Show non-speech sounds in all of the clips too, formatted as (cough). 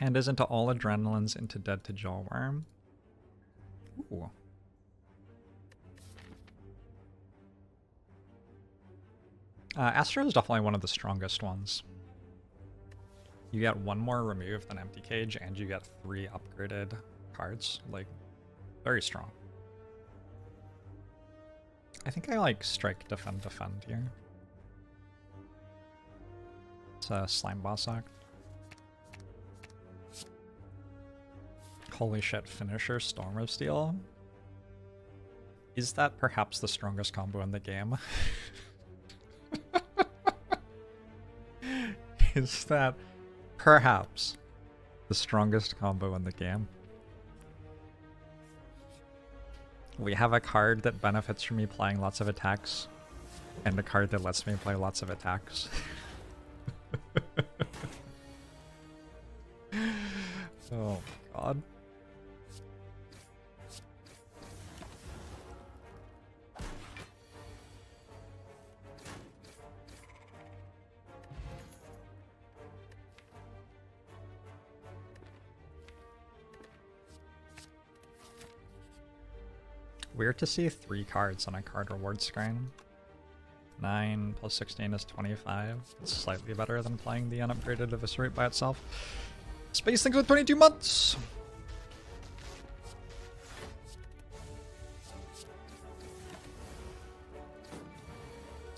Pandas into all adrenalines into dead to jawworm. Ooh. Uh, Astro is definitely one of the strongest ones. You get one more remove than Empty Cage, and you get three upgraded cards. Like, very strong. I think I like Strike, Defend, Defend here. It's a Slime Boss Act. Holy shit, Finisher, Storm of Steel. Is that perhaps the strongest combo in the game? (laughs) Is that perhaps the strongest combo in the game? We have a card that benefits from me playing lots of attacks, and a card that lets me play lots of attacks. (laughs) oh god. Weird to see three cards on a card reward screen. 9 plus 16 is 25. It's slightly better than playing the unupgraded Eviscerate by itself. Space things with 22 months!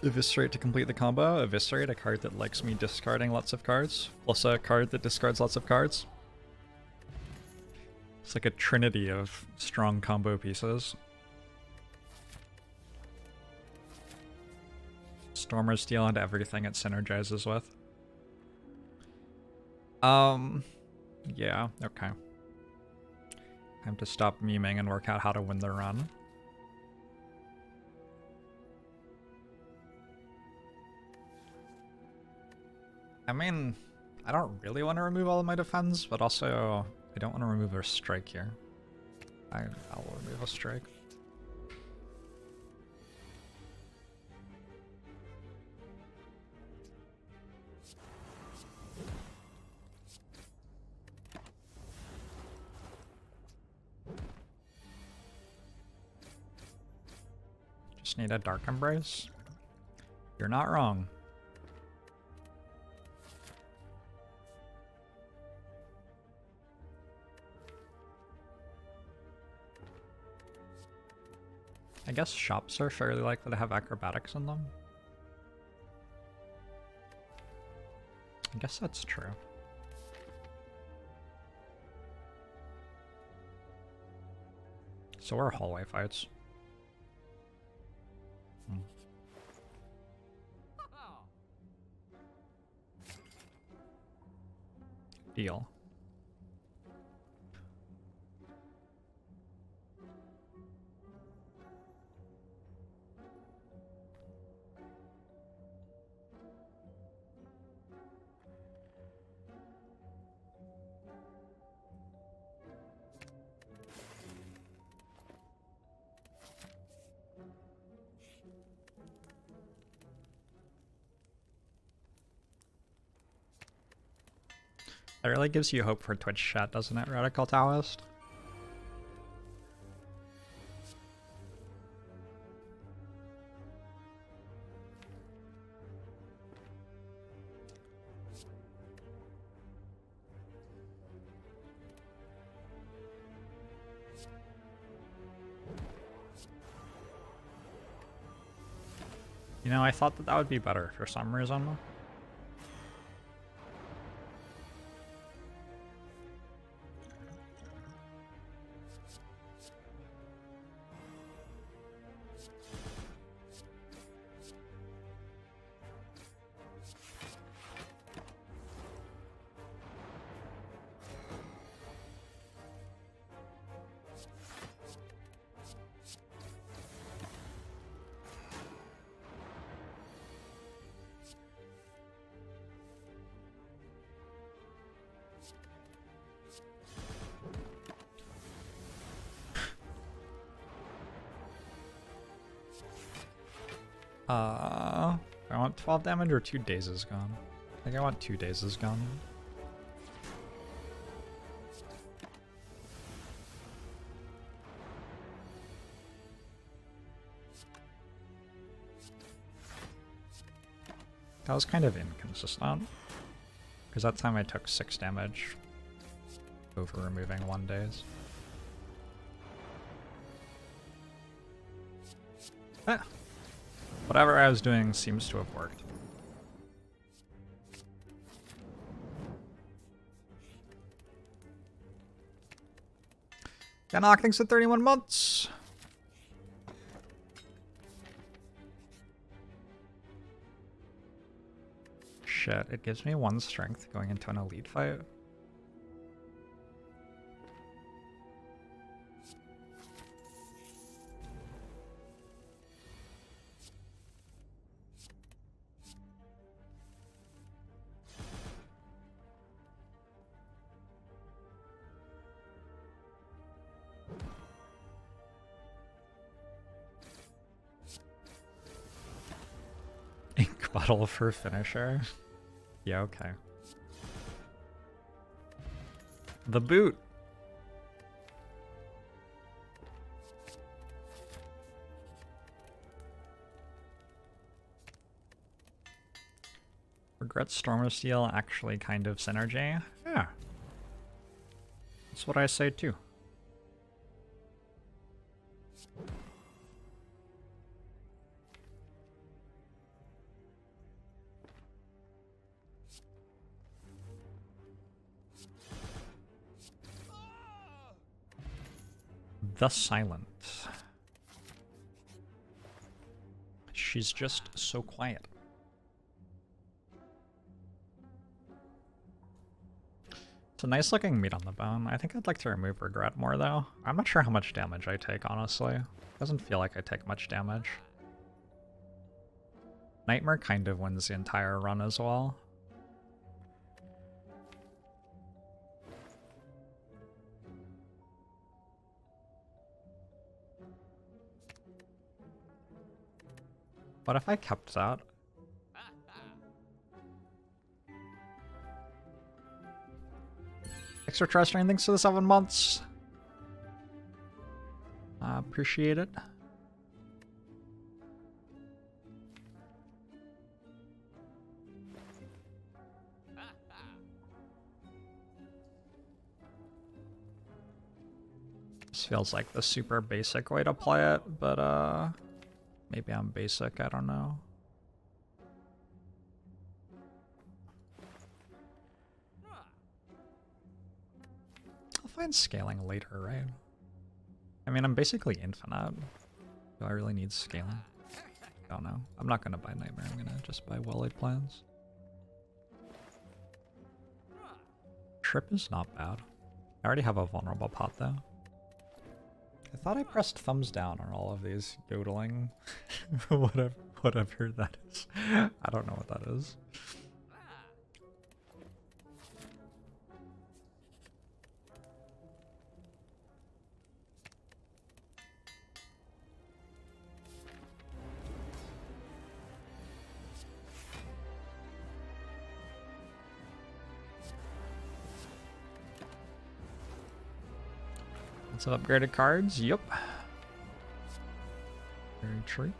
Eviscerate to complete the combo. Eviscerate, a card that likes me discarding lots of cards, plus a card that discards lots of cards. It's like a trinity of strong combo pieces. Storm of Steel and everything it synergizes with. Um, yeah, okay. Time to stop memeing and work out how to win the run. I mean, I don't really want to remove all of my defense, but also I don't want to remove a strike here. I, I'll remove a strike. Just need a Dark Embrace. You're not wrong. I guess shops are fairly likely to have acrobatics in them. I guess that's true. So are hallway fights. Deal. Really gives you hope for Twitch chat, doesn't it, Radical Taoist? You know, I thought that that would be better for some reason. 12 damage or 2 days is gone? I think I want 2 days is gone. That was kind of inconsistent. Because that time I took 6 damage over removing 1 days. Whatever I was doing seems to have worked. Ganok, thanks for 31 months! Shit, it gives me one strength going into an elite fight. Ink bottle for finisher. Yeah, okay. The boot. Regret Storm of Steel actually kind of synergy? Yeah. That's what I say too. The Silent. She's just so quiet. It's a nice looking meat on the bone. I think I'd like to remove Regret more though. I'm not sure how much damage I take, honestly. Doesn't feel like I take much damage. Nightmare kind of wins the entire run as well. What if I kept that? Extraterrestrial, thanks for the seven months. I appreciate it. This feels like the super basic way to play it, but uh Maybe I'm basic, I don't know. I'll find scaling later, right? I mean, I'm basically infinite. Do I really need scaling? I don't know. I'm not gonna buy Nightmare, I'm gonna just buy Well-Laid Plans. Trip is not bad. I already have a vulnerable pot though. I thought I pressed thumbs down on all of these yodeling, (laughs) whatever, whatever that is. I don't know what that is. Some upgraded cards, yep. Very true.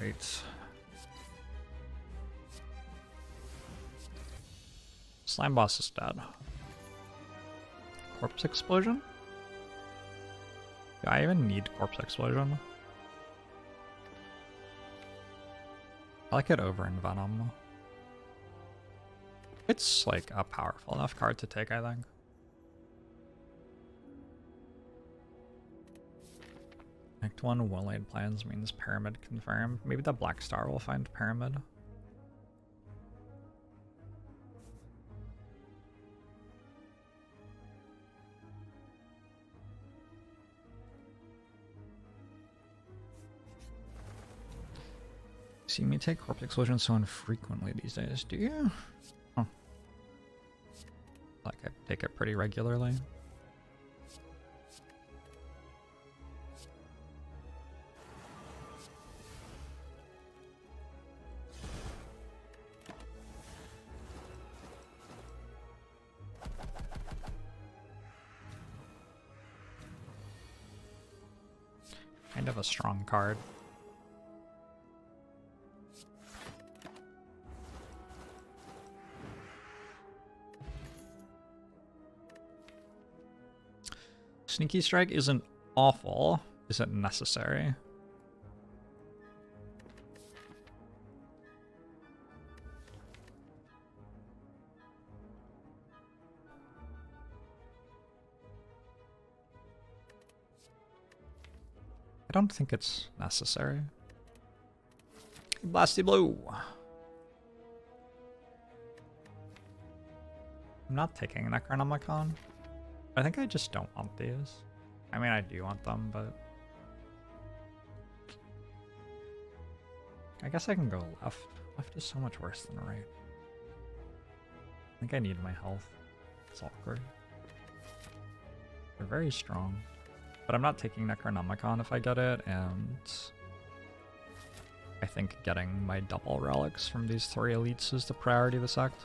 Right. Slime boss is dead. Corpse explosion? Do I even need corpse explosion? I like it over Envenom. It's like a powerful enough card to take, I think. Act 1 Well-Laid Plans means Pyramid confirmed. Maybe the Black Star will find Pyramid. See me take corpse explosion so infrequently these days, do you? Huh. Like I take it pretty regularly. Of a strong card. Sneaky Strike isn't awful. Is it necessary? I don't think it's necessary. Blasty Blue. I'm not taking Necronomicon. I think I just don't want these. I mean, I do want them, but... I guess I can go left. Left is so much worse than right. I think I need my health. It's awkward. They're very strong. But I'm not taking Necronomicon if I get it, and... I think getting my double relics from these three elites is the priority of this act.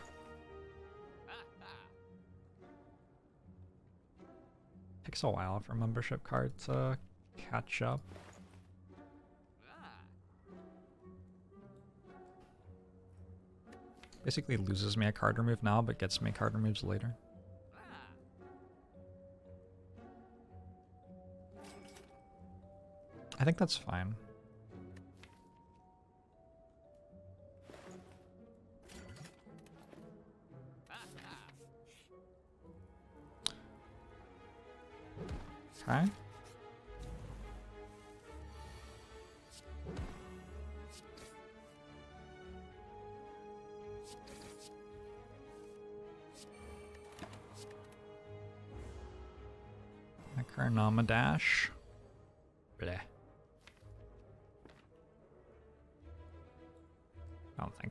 Takes a while for membership card to catch up. Basically loses me a card remove now, but gets me card removes later. I think that's fine. Okay. Necronoma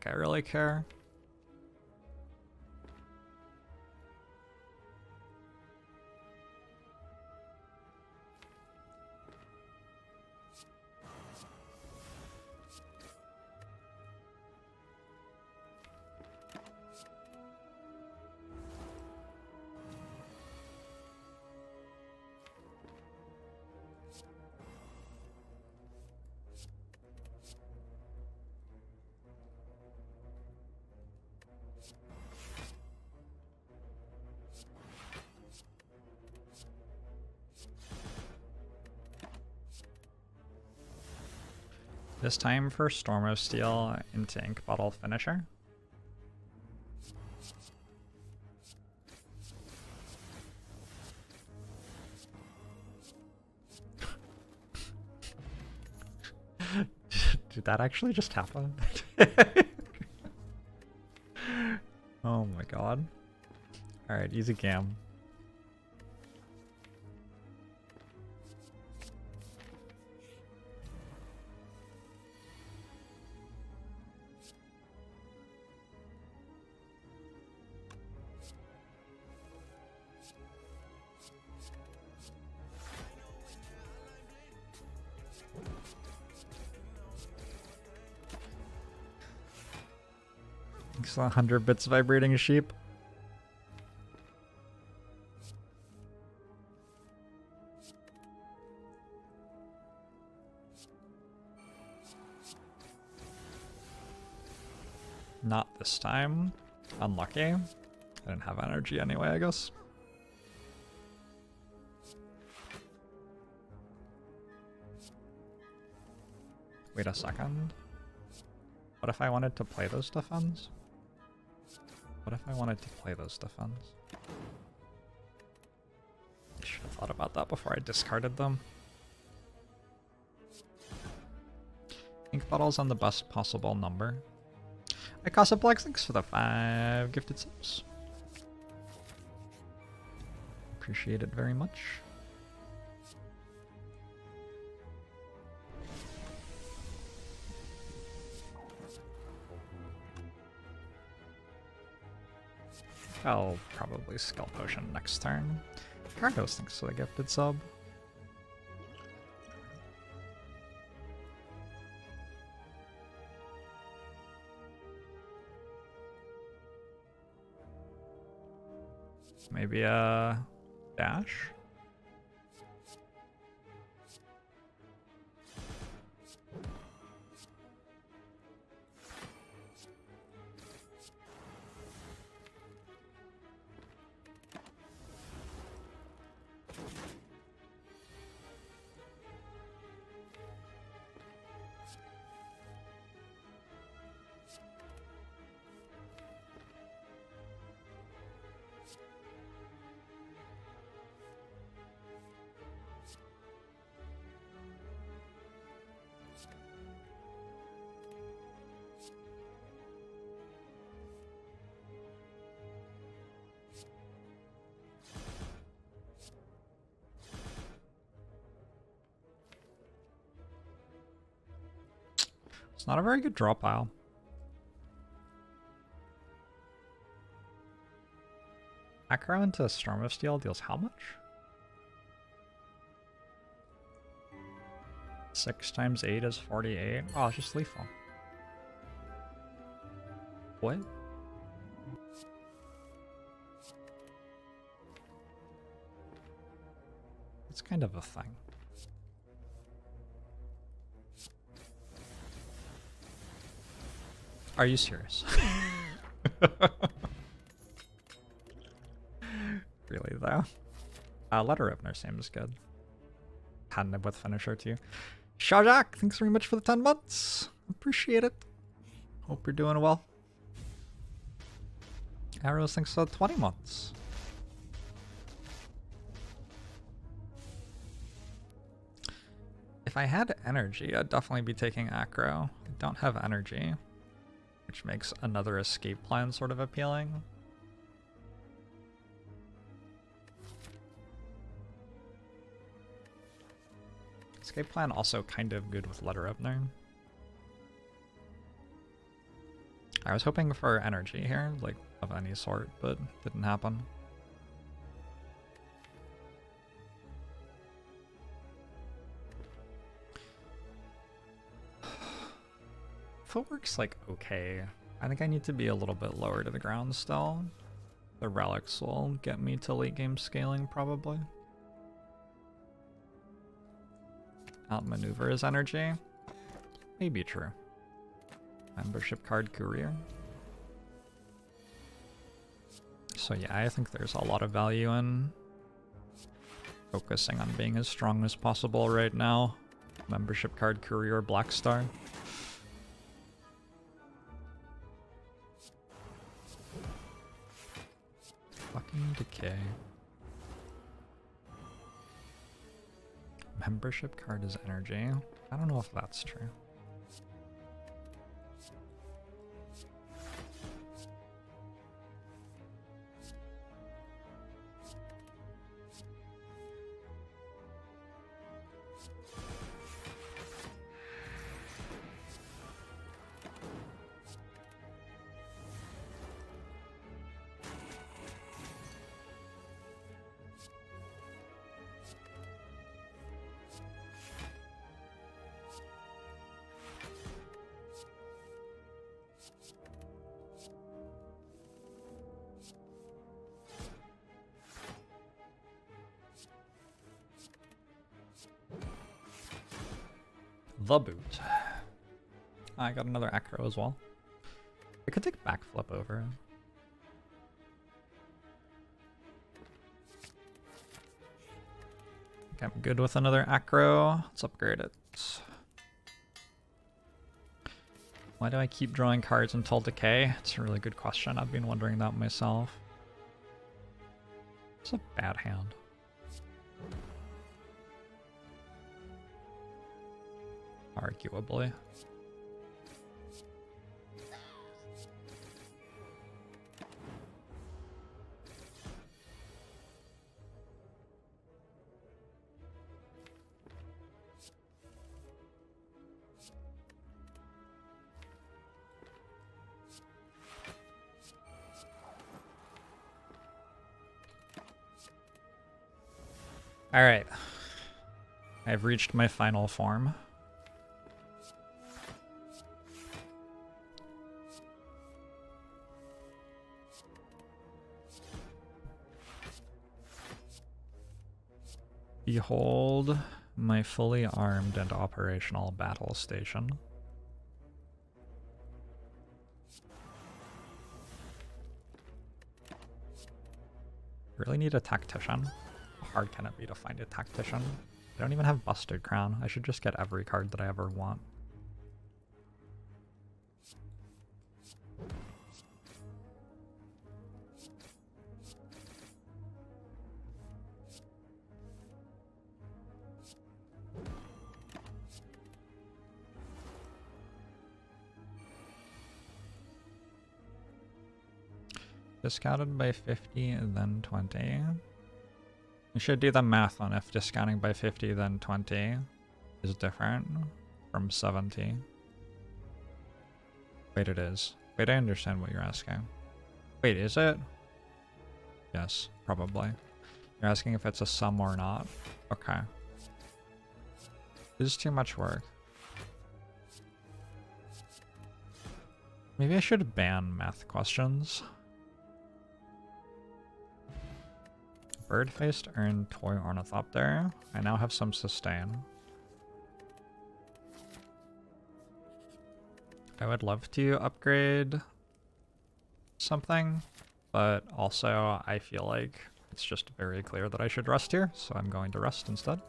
I really care. This time for Storm of Steel into Ink Bottle Finisher. (laughs) Did that actually just happen? (laughs) oh my god. Alright, easy cam. Thanks 100 bits vibrating sheep. Not this time. Unlucky. I didn't have energy anyway, I guess. Wait a second. What if I wanted to play those defense? What if I wanted to play those defense? I should have thought about that before I discarded them. Ink bottles on the best possible number. I Casa Black, thanks for the five gifted subs. Appreciate it very much. I'll probably Skull Potion next turn. Cardos thanks for the gifted sub. Maybe a dash? It's not a very good draw pile. Acro into Storm of Steel deals how much? Six times eight is 48. Oh, it's just lethal. What? It's kind of a thing. Are you serious? (laughs) really though. Uh, letter opener seems good. Had with finisher too. Shajak, thanks very much for the 10 months. Appreciate it. Hope you're doing well. Arrows, thanks for the 20 months. If I had energy, I'd definitely be taking acro. I don't have energy which makes another escape plan sort of appealing. Escape plan also kind of good with letter opener. I was hoping for energy here, like of any sort, but didn't happen. Footwork's like okay. I think I need to be a little bit lower to the ground still. The relics will get me to late game scaling probably. Outmaneuver his energy. Maybe true. Membership card courier. So yeah, I think there's a lot of value in focusing on being as strong as possible right now. Membership card courier Black Star. Decay. Membership card is energy. I don't know if that's true. the boot. I got another acro as well. I could take backflip over. I'm good with another acro. Let's upgrade it. Why do I keep drawing cards until decay? It's a really good question. I've been wondering that myself. It's a bad hand. Arguably. Alright. I've reached my final form. Behold my fully armed and operational battle station. Really need a tactician How hard can it be to find a tactician? I don't even have Busted Crown. I should just get every card that I ever want. Discounted by 50 and then 20. We should do the math on if discounting by 50 then 20 is different from 70. Wait, it is. Wait, I understand what you're asking. Wait, is it? Yes, probably. You're asking if it's a sum or not? Okay. This is too much work. Maybe I should ban math questions. Bird-Faced Urn Toy Ornithopter. I now have some sustain. I would love to upgrade something, but also I feel like it's just very clear that I should rest here, so I'm going to rest instead.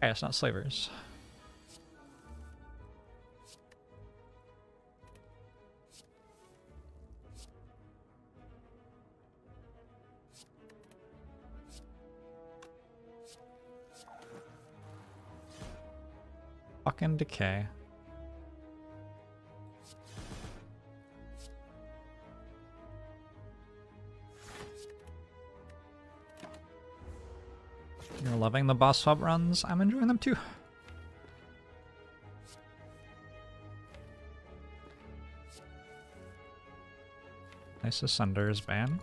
Hey, it's not slavers. Fucking decay. You're loving the boss swap runs? I'm enjoying them too. Nice Ascender's Bane.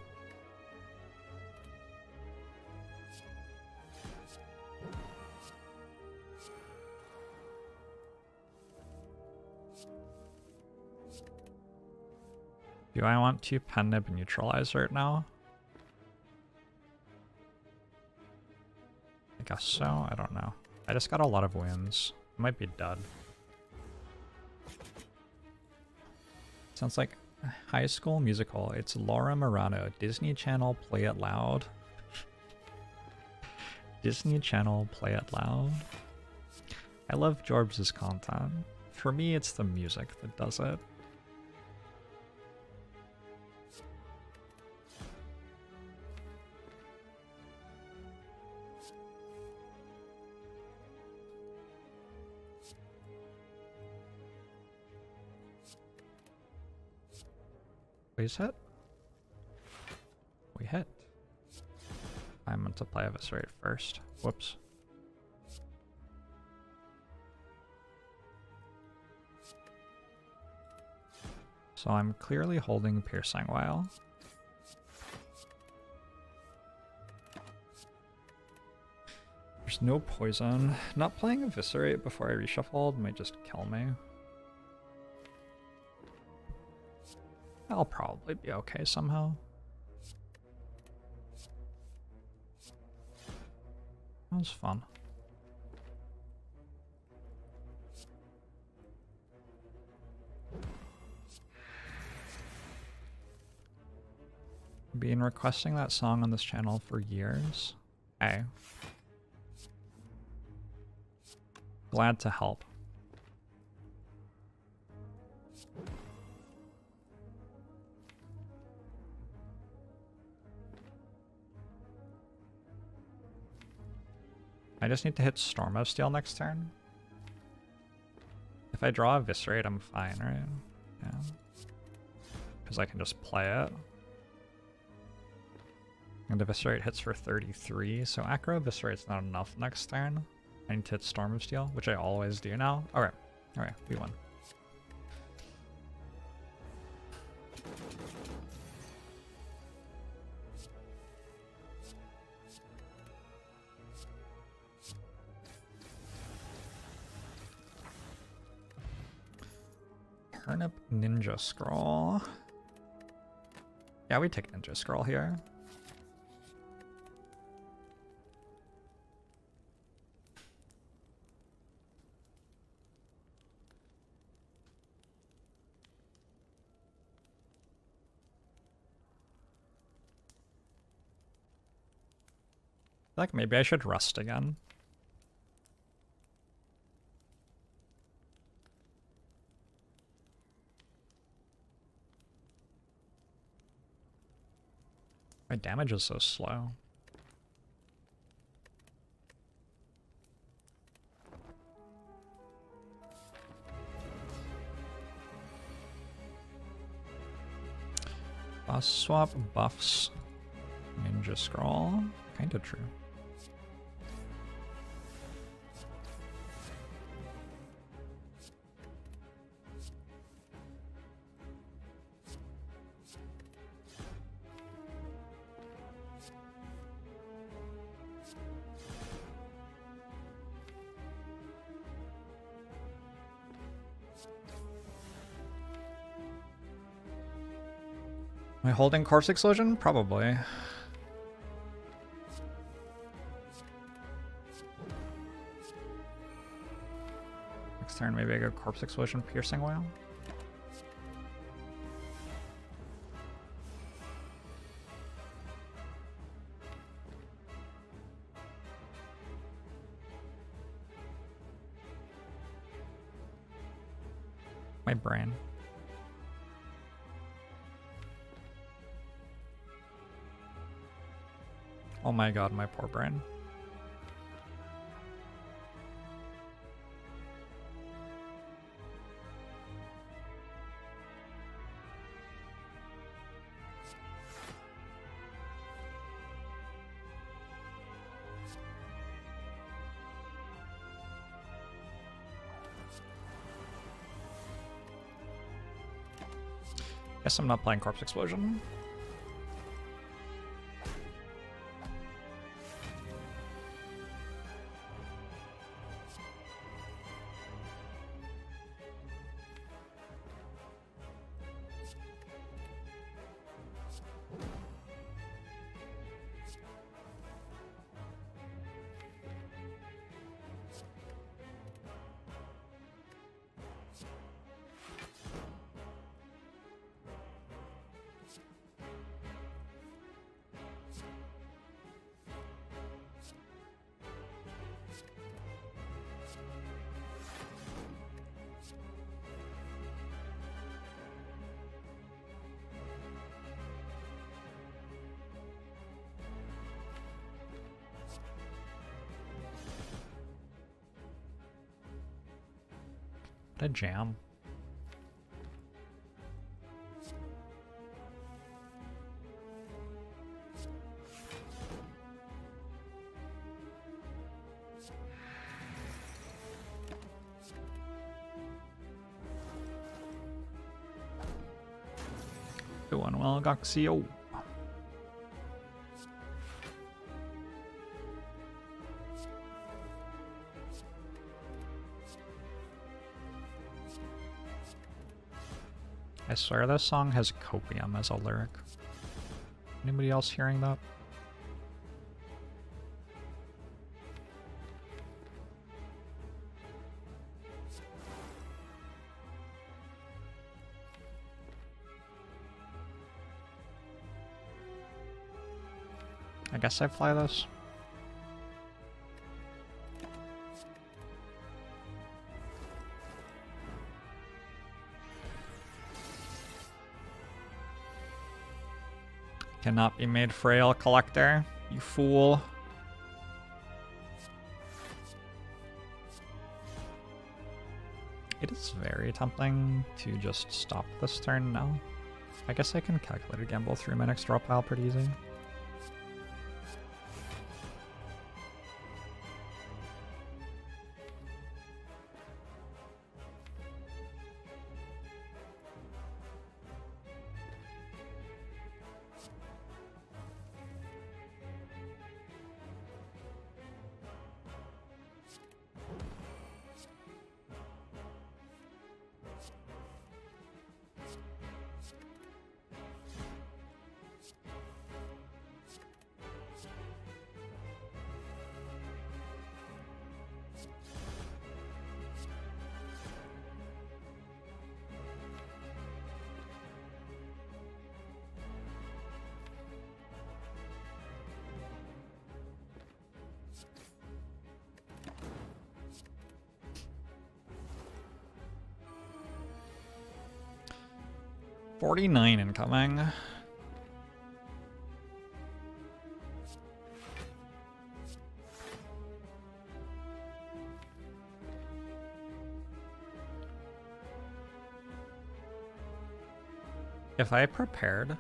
I want to pen nib neutralize right now? I guess so, I don't know. I just got a lot of wins. Might be dead. Sounds like High School Musical. It's Laura Marano. Disney Channel, play it loud. (laughs) Disney Channel, play it loud. I love Jorbs' content. For me, it's the music that does it. We hit? We hit. I meant to play Eviscerate first. Whoops. So I'm clearly holding Piercing Wail. There's no poison. Not playing Eviscerate before I reshuffled might just kill me. I'll probably be okay somehow. That was fun. Been requesting that song on this channel for years. Hey. Glad to help. I just need to hit Storm of Steel next turn. If I draw Eviscerate, I'm fine, right? Yeah. Because I can just play it. And the Eviscerate hits for 33, so Acro Eviscerate's not enough next turn. I need to hit Storm of Steel, which I always do now. Alright, alright, we won. Scroll. Yeah, we take Ninja Scroll here. like maybe I should rust again. My damage is so slow. Boss swap buffs. Ninja scroll. Kinda true. Holding Corpse Explosion? Probably. Next turn, maybe I go Corpse Explosion Piercing Wail. My brain. Oh my god, my poor brain. Guess I'm not playing Corpse Explosion. Jam. Doing well, Goxio. Swear this song has copium as a lyric. Anybody else hearing that? I guess I fly this. Cannot be made frail, collector. You fool. It is very tempting to just stop this turn now. I guess I can calculate a gamble through my next draw pile pretty easy. 49 incoming. If I prepared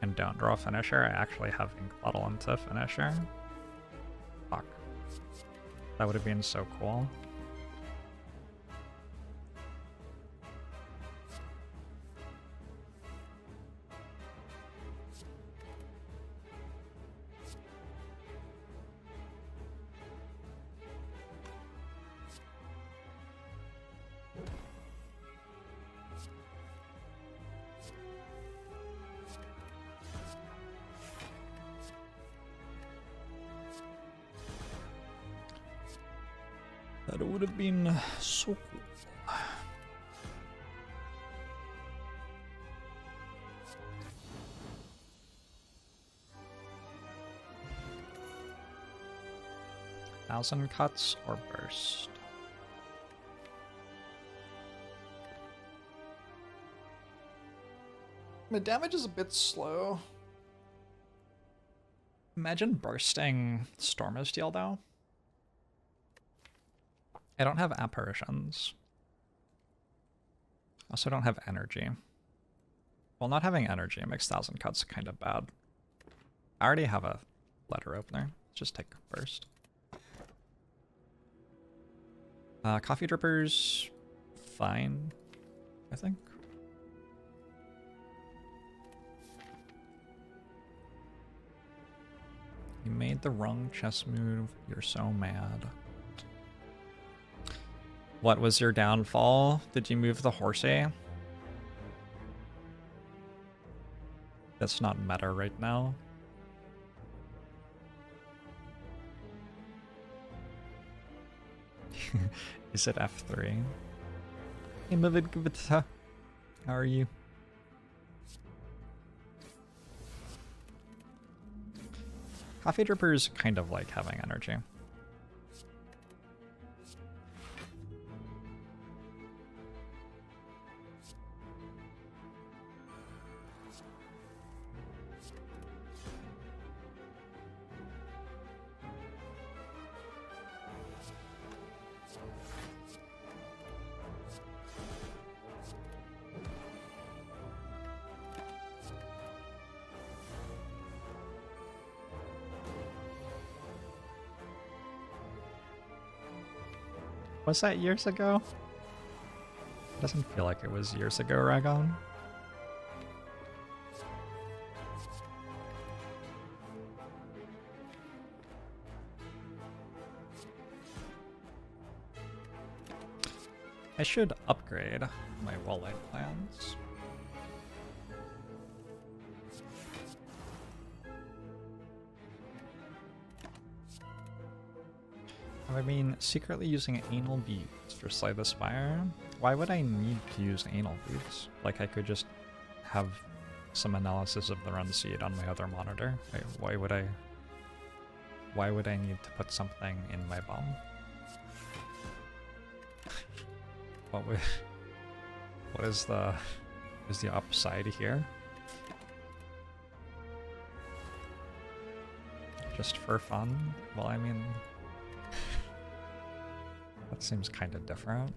and don't draw finisher, I actually have Ink Bottle into finisher. Fuck. That would have been so cool. Thousand cuts or burst. My damage is a bit slow. Imagine bursting Storm of Steel though. I don't have apparitions. Also don't have energy. Well, not having energy makes Thousand Cuts kind of bad. I already have a letter opener. Just take first. Uh, coffee drippers, fine, I think. You made the wrong chess move. You're so mad. What was your downfall? Did you move the horsey? That's not meta right now. (laughs) Is it F3? Hey, Mavid How are you? Coffee drippers kind of like having energy. Was that years ago? It doesn't feel like it was years ago, Ragon. I should upgrade my wall plans. I mean, secretly using anal beads for Slay the Spire? Why would I need to use anal beads? Like, I could just have some analysis of the run seed on my other monitor. why would I... Why would I need to put something in my bomb? (laughs) what would... What is the... Is the upside here? Just for fun? Well, I mean... that seems kind of different.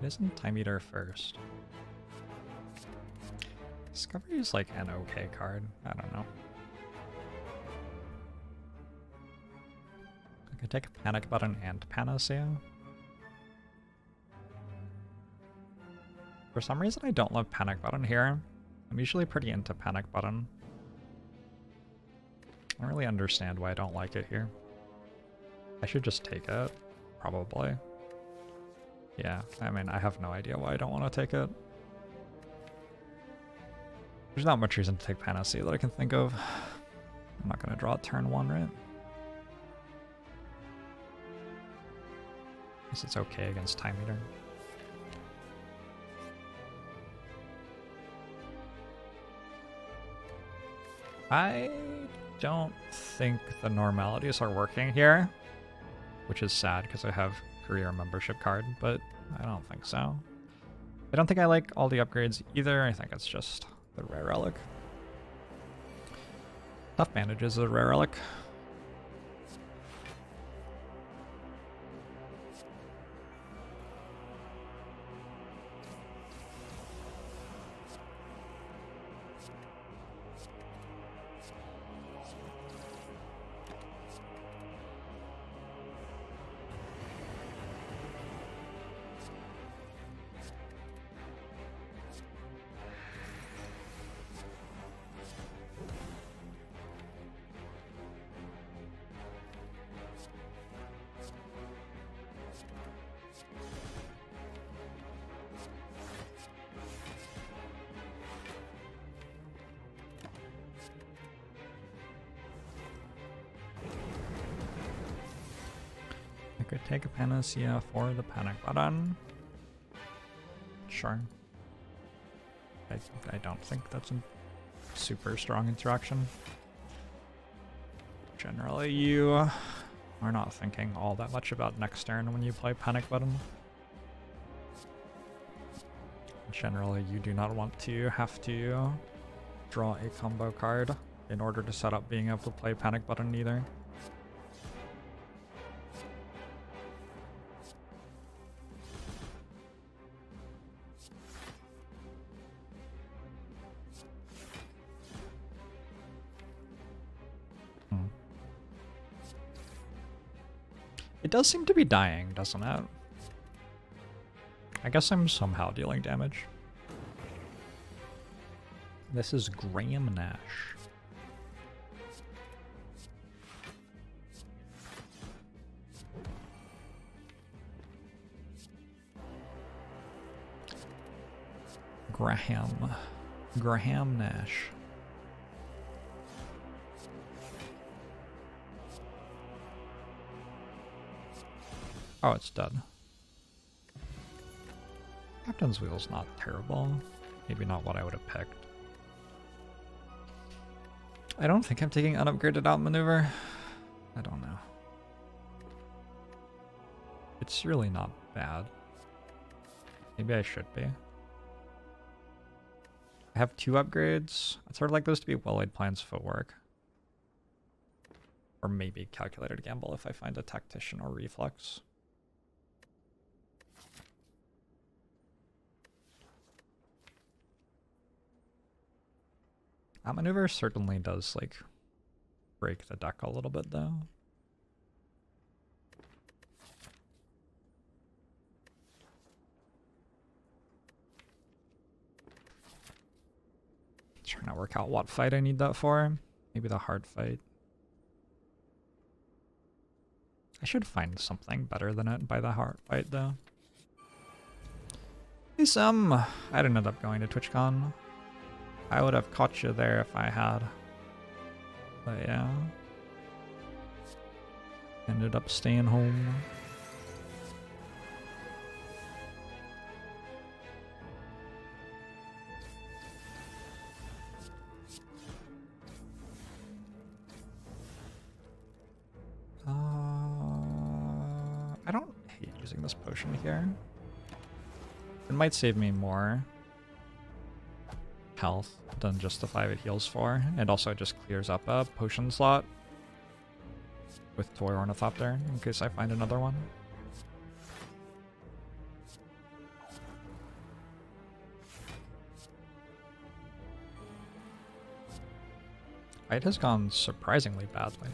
It isn't Time Eater first. Discovery is like an okay card. I don't know. Take Panic Button and Panacea. For some reason I don't love Panic Button here. I'm usually pretty into Panic Button. I don't really understand why I don't like it here. I should just take it, probably. Yeah, I mean, I have no idea why I don't want to take it. There's not much reason to take Panacea that I can think of. I'm not going to draw turn one, right? Guess it's okay against Time Eater. I don't think the normalities are working here, which is sad because I have career membership card, but I don't think so. I don't think I like all the upgrades either. I think it's just the rare relic. Tough bandages is a rare relic. Panacea for the panic button. Sure. I, I don't think that's a super strong interaction. Generally, you are not thinking all that much about next turn when you play panic button. Generally, you do not want to have to draw a combo card in order to set up being able to play panic button either. Does seem to be dying, doesn't it? I guess I'm somehow dealing damage. This is Graham Nash. Graham. Graham Nash. Oh, it's done. Captain's Wheel's not terrible. Maybe not what I would have picked. I don't think I'm taking unupgraded outmaneuver. I don't know. It's really not bad. Maybe I should be. I have two upgrades. I'd sort of like those to be well-laid plans for footwork. Or maybe calculated gamble if I find a tactician or reflex. That maneuver certainly does, like, break the deck a little bit, though. Trying to work out what fight I need that for. Maybe the hard fight. I should find something better than it by the hard fight, though. Hey, Sam. I didn't end up going to TwitchCon. I would have caught you there if I had. But yeah. Ended up staying home. Uh, I don't hate using this potion here. It might save me more health than just the 5 it heals for. It also it just clears up a potion slot with Toy Ornithopter in case I find another one. It has gone surprisingly badly.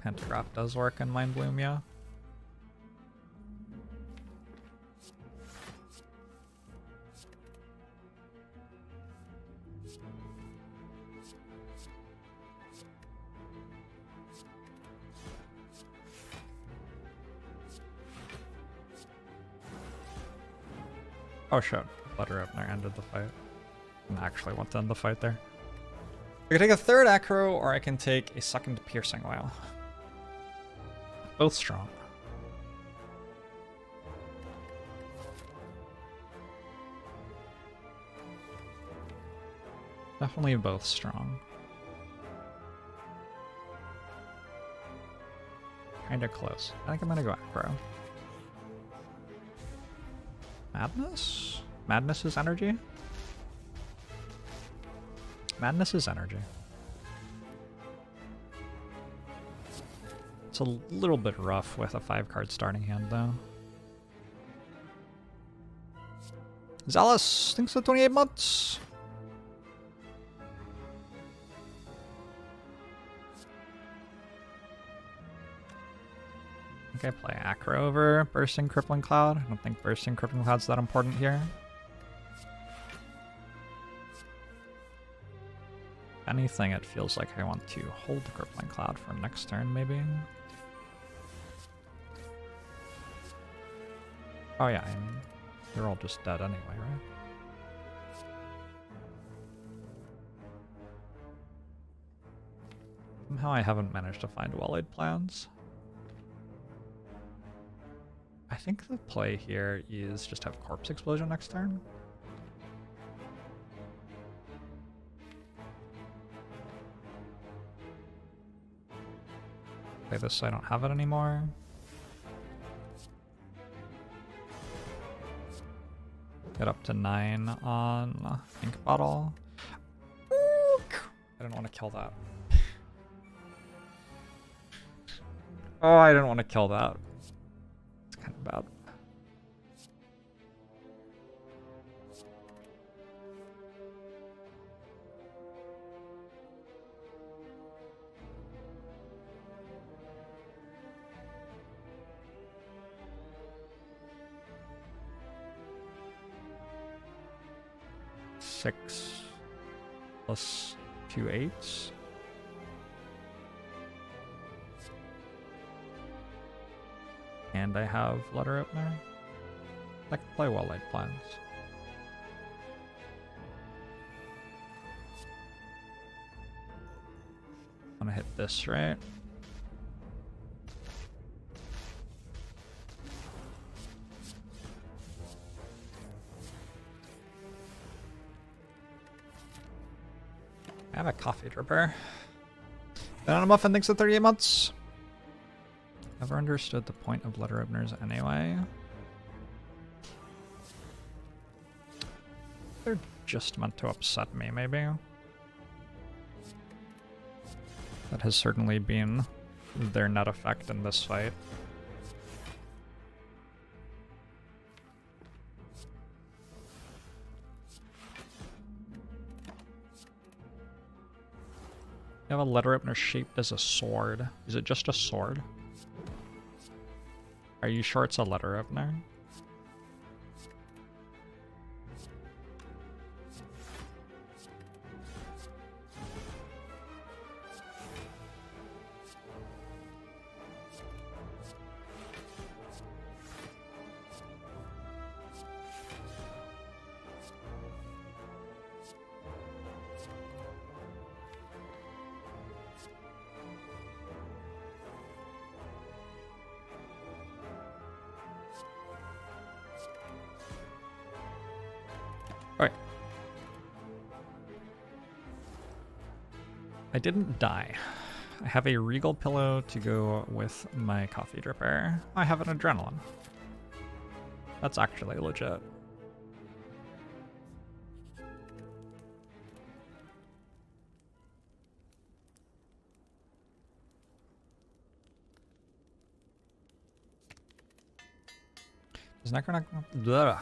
Pantograph does work in Mind Bloom, yeah. Oh shit, Letter Opener ended the fight. I actually want to end the fight there. I can take a third Acro, or I can take a second Piercing Wail. Both strong. Definitely both strong. Kinda close. I think I'm gonna go Acro. Madness? Madness is energy? Madness is energy. It's a little bit rough with a five card starting hand though. Zealous, thanks for 28 months. Think I play Acro over Bursting Crippling Cloud. I don't think Bursting Crippling Cloud's that important here. Anything, it feels like I want to hold the Crippling Cloud for next turn, maybe. Oh yeah, I mean, they're all just dead anyway, right? Somehow I haven't managed to find well-laid plans. I think the play here is just have Corpse Explosion next turn. Play this so I don't have it anymore. Get up to 9 on uh, Ink Bottle. I didn't want to kill that. (laughs) oh, I didn't want to kill that about. Six plus two eights. And I have letter opener. I can play well-laid plans. I'm gonna hit this, right? I have a coffee dripper. Been on a muffin thanks for 38 months. Never understood the point of letter openers anyway. They're just meant to upset me, maybe. That has certainly been their net effect in this fight. You have a letter opener shaped as a sword. Is it just a sword? Are you sure it's a letter opener? Didn't die. I have a regal pillow to go with my coffee dripper. I have an adrenaline. That's actually legit. Does Necronomicon,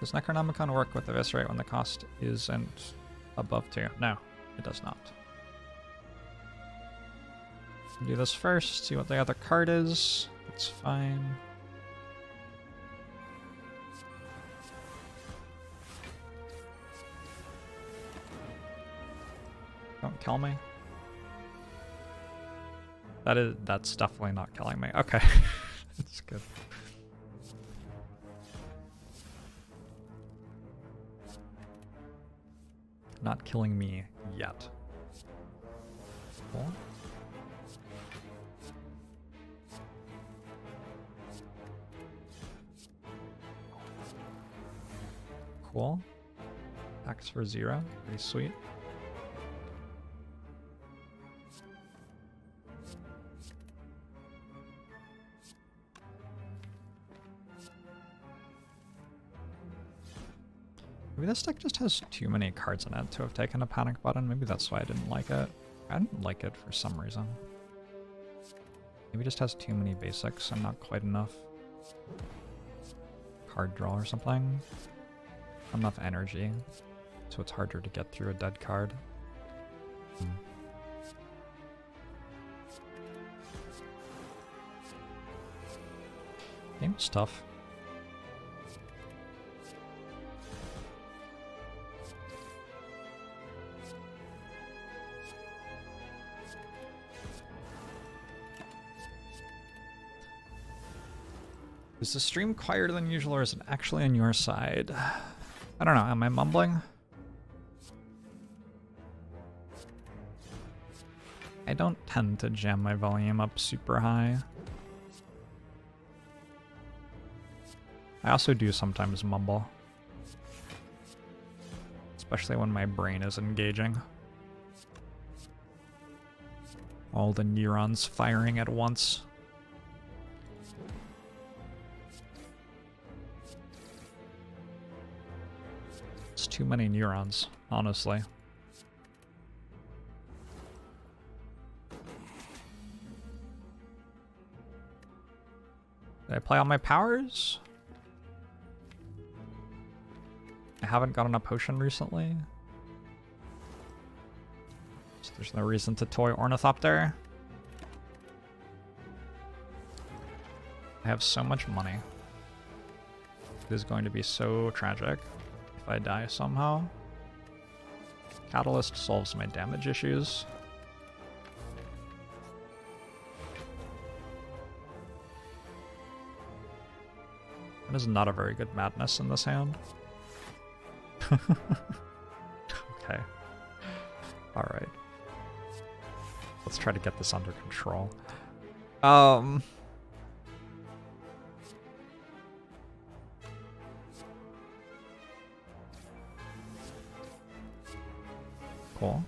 does Necronomicon work with Eviscerate when the cost isn't above 2? No, it does not. Do this first, see what the other card is. It's fine. Don't kill me. That is that's definitely not killing me. Okay. (laughs) that's good. Not killing me yet. Cool. For zero. Pretty sweet. Maybe this deck just has too many cards in it to have taken a panic button. Maybe that's why I didn't like it. I didn't like it for some reason. Maybe it just has too many basics and not quite enough card draw or something. Enough energy, so it's harder to get through a dead card. Hmm. Game's tough. Is the stream quieter than usual or is it actually on your side? I don't know, am I mumbling? I don't tend to jam my volume up super high. I also do sometimes mumble. Especially when my brain is engaging. All the neurons firing at once. Too many neurons, honestly. Did I play all my powers? I haven't gotten a potion recently. So there's no reason to toy Ornithopter. I have so much money. It is going to be so tragic if I die somehow. Catalyst solves my damage issues. That is not a very good madness in this hand. (laughs) okay. Alright. Let's try to get this under control. Um... Cool.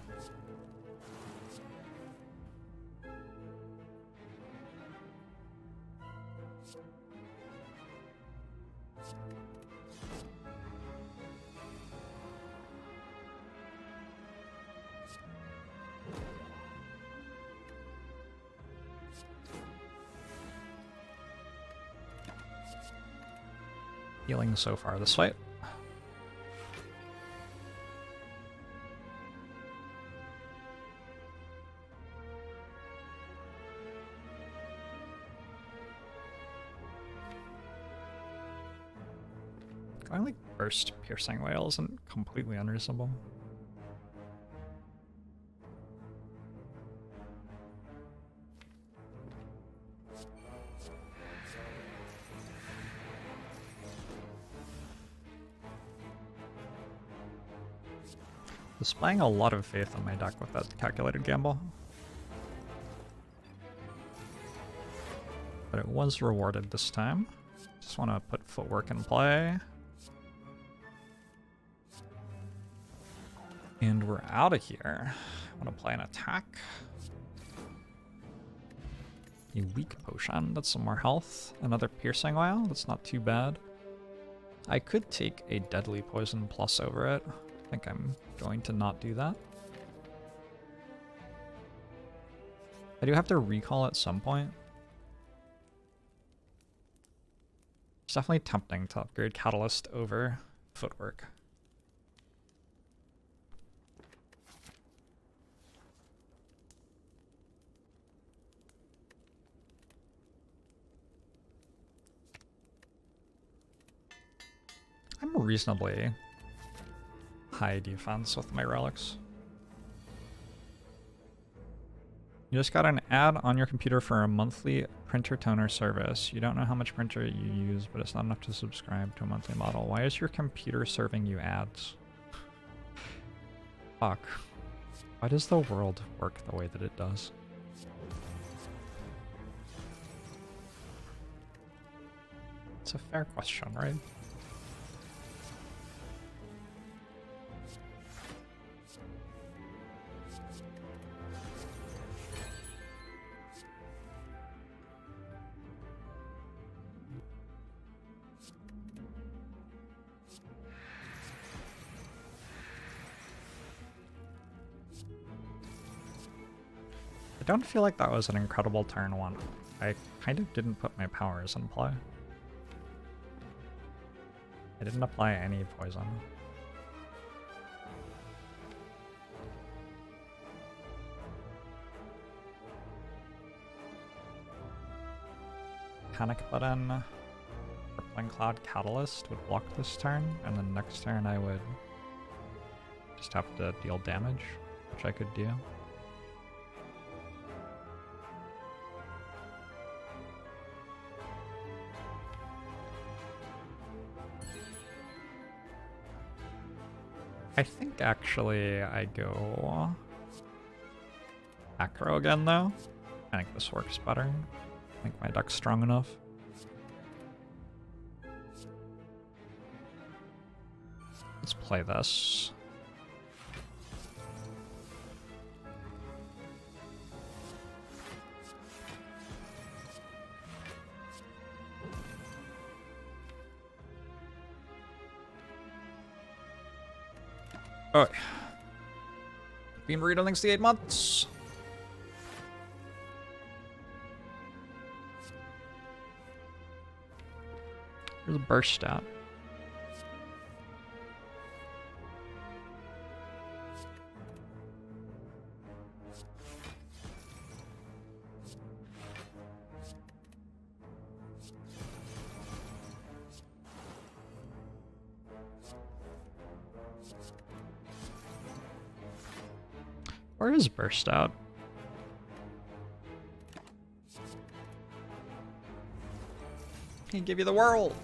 Healing so far this fight. Piercing wail isn't completely unreasonable. Displaying a lot of faith on my deck with that calculated gamble. But it was rewarded this time. Just want to put footwork in play. And we're out of here. I want to play an attack. A weak potion, that's some more health. Another piercing wail, that's not too bad. I could take a deadly poison plus over it. I think I'm going to not do that. I do have to recall at some point. It's definitely tempting to upgrade Catalyst over Footwork. I'm reasonably high defense with my relics. You just got an ad on your computer for a monthly printer toner service. You don't know how much printer you use, but it's not enough to subscribe to a monthly model. Why is your computer serving you ads? Fuck. Why does the world work the way that it does? It's a fair question, right? Don't feel like that was an incredible turn one. I kind of didn't put my powers in play. I didn't apply any poison. Panic button, Crippling Cloud Catalyst would block this turn, and then next turn I would just have to deal damage, which I could do. I think actually I go acro again though. I think this works better. I think my deck's strong enough. Let's play this. Been burrito 68 months. Here's a burst out. Burst out? Can give you the world.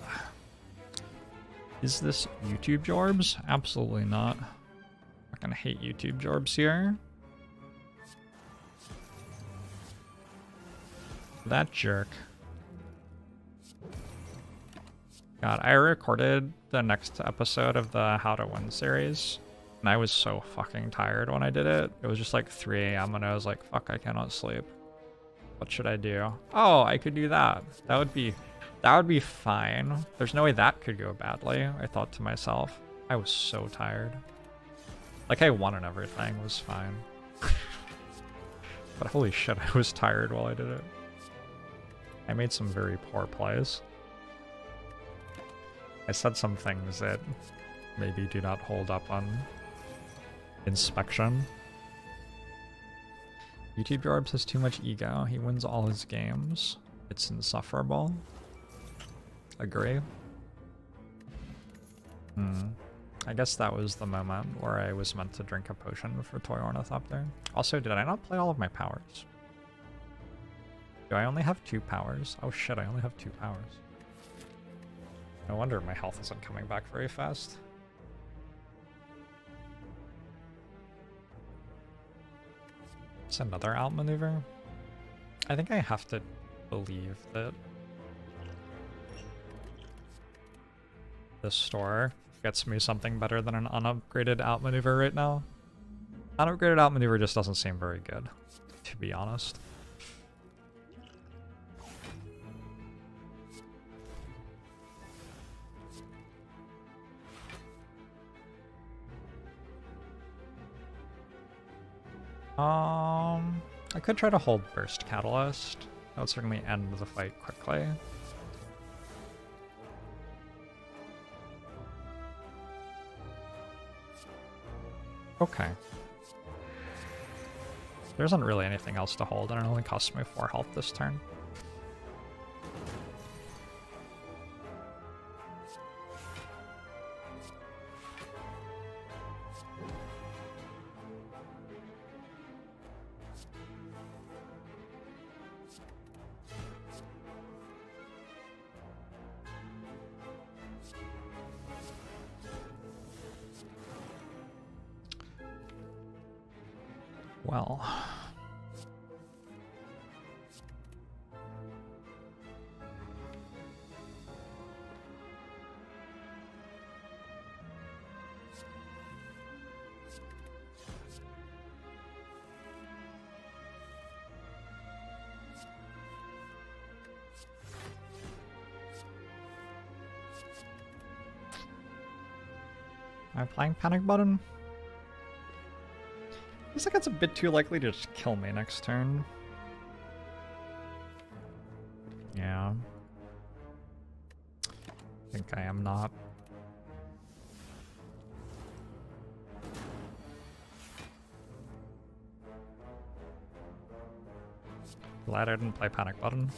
Is this YouTube Jorbs? Absolutely not. I'm gonna hate YouTube Jorbs here. That jerk. God, I recorded the next episode of the How to Win series. And I was so fucking tired when I did it. It was just like 3 a.m. and I was like, fuck, I cannot sleep. What should I do? Oh, I could do that. That would be, that would be fine. There's no way that could go badly, I thought to myself. I was so tired. Like I won and everything was fine. but holy shit, I was tired while I did it. I made some very poor plays. I said some things that maybe do not hold up on inspection. YouTube Jorbs has too much ego. He wins all his games. It's insufferable. Agree. Hmm. I guess that was the moment where I was meant to drink a potion for Toy Ornithopter. Also, did I not play all of my powers? Do I only have two powers? Oh shit, I only have two powers. No wonder my health isn't coming back very fast. It's another outmaneuver. I think I have to believe that this store gets me something better than an unupgraded outmaneuver right now. Unupgraded outmaneuver just doesn't seem very good, to be honest. Um, I could try to hold Burst Catalyst. That would certainly end the fight quickly. Okay. There isn't really anything else to hold, and it only costs me 4 health this turn. Playing panic button? Looks like it's a bit too likely to just kill me next turn. Yeah. I think I am not. Glad I didn't play panic button.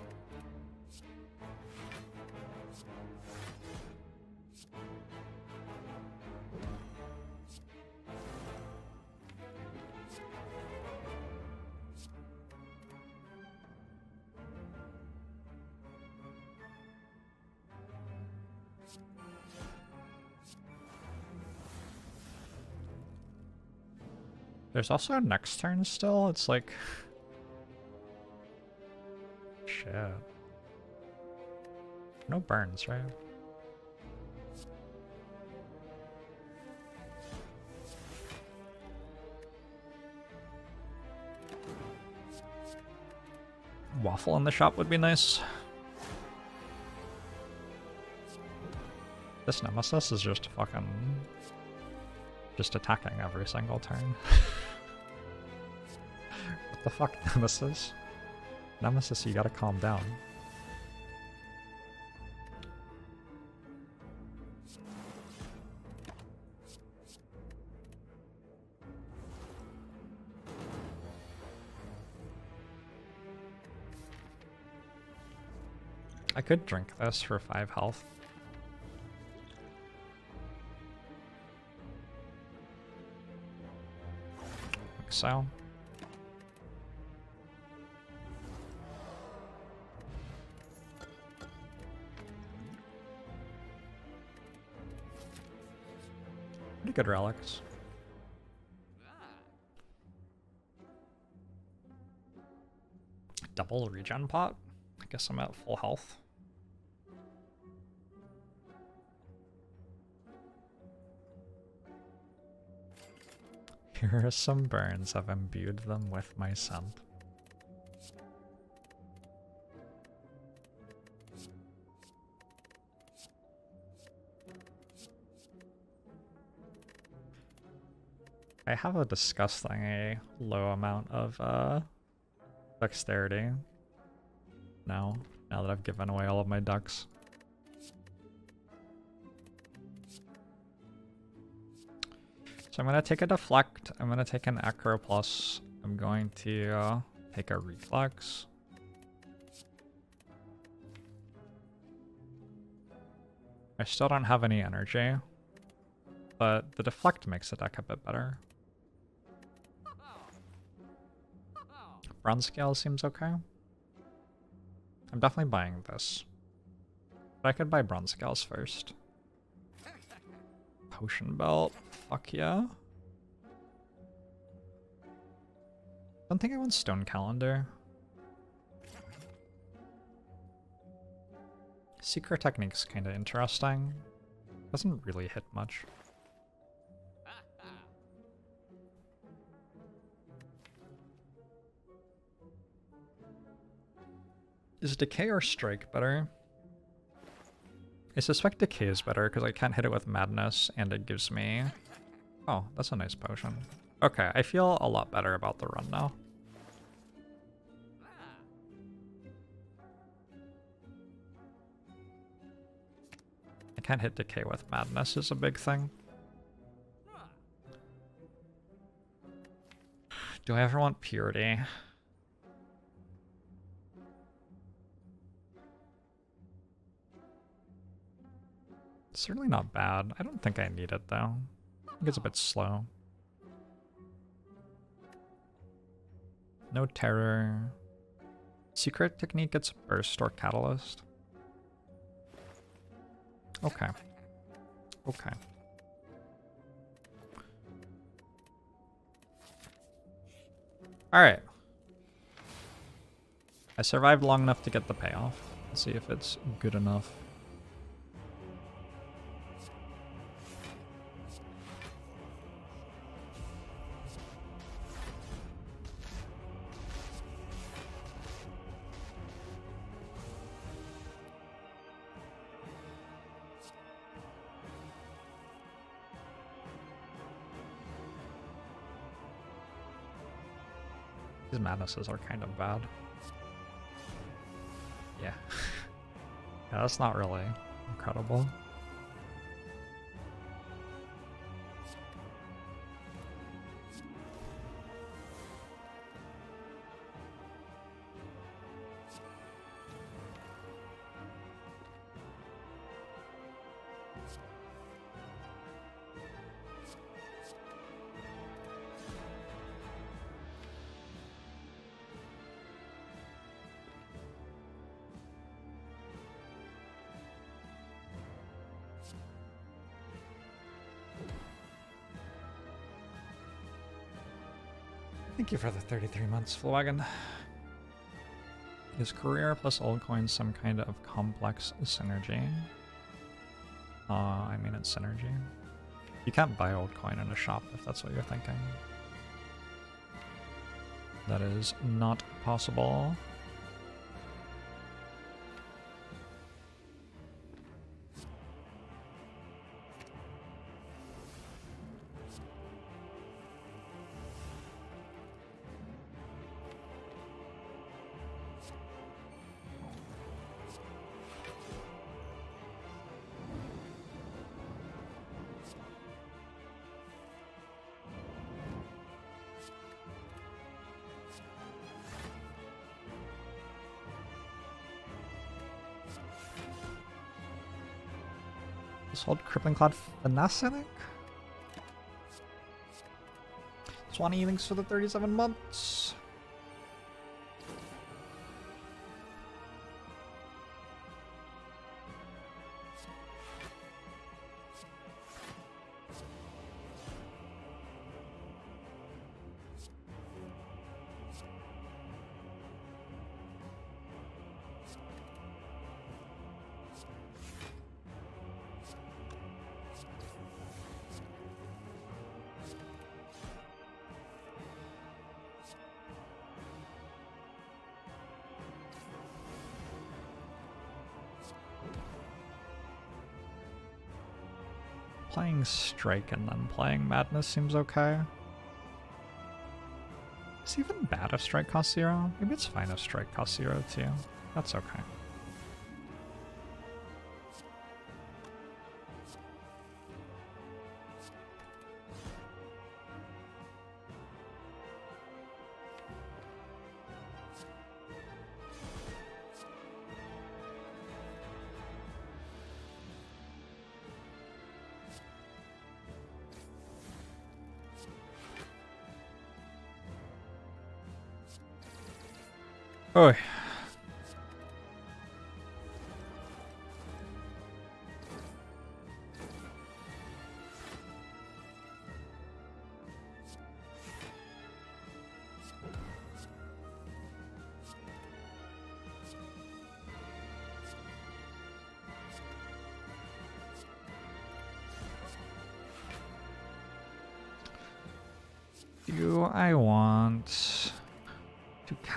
There's also next turn still. It's like... Shit. No burns, right? Waffle in the shop would be nice. This Nemesis is just fucking... Just attacking every single turn. (laughs) the fuck, (laughs) Nemesis? Nemesis, you gotta calm down. I could drink this for 5 health. So. Pretty good relics. Double regen pot? I guess I'm at full health. Here are some burns. I've imbued them with my scent. I have a disgusting low amount of uh, dexterity now, now that I've given away all of my ducks. So I'm going to take a deflect, I'm going to take an acro plus, I'm going to uh, take a reflex. I still don't have any energy, but the deflect makes the deck a bit better. Bronze scale seems okay. I'm definitely buying this. But I could buy bronze scales first. Potion belt. Fuck yeah. Don't think I want stone calendar. Secret technique's kind of interesting. Doesn't really hit much. Is Decay or Strike better? I suspect Decay is better because I can't hit it with Madness and it gives me... Oh, that's a nice potion. Okay, I feel a lot better about the run now. I can't hit decay with madness is a big thing. Do I ever want purity? Certainly not bad. I don't think I need it though. I think it's a bit slow. No terror. Secret technique gets burst or catalyst. Okay. Okay. Alright. I survived long enough to get the payoff. Let's see if it's good enough. Are kind of bad. Yeah. (laughs) yeah, that's not really incredible. For the 33 months, Flwagon. Is Courier plus old coin some kind of complex synergy? Uh, I mean it's synergy. You can't buy old coin in a shop if that's what you're thinking. That is not possible. Finesse, I think? Swanee, thanks for the 37 months. Playing Strike and then playing Madness seems okay. Is even bad if Strike costs zero? Maybe it's fine if Strike costs zero too. That's okay. Oi.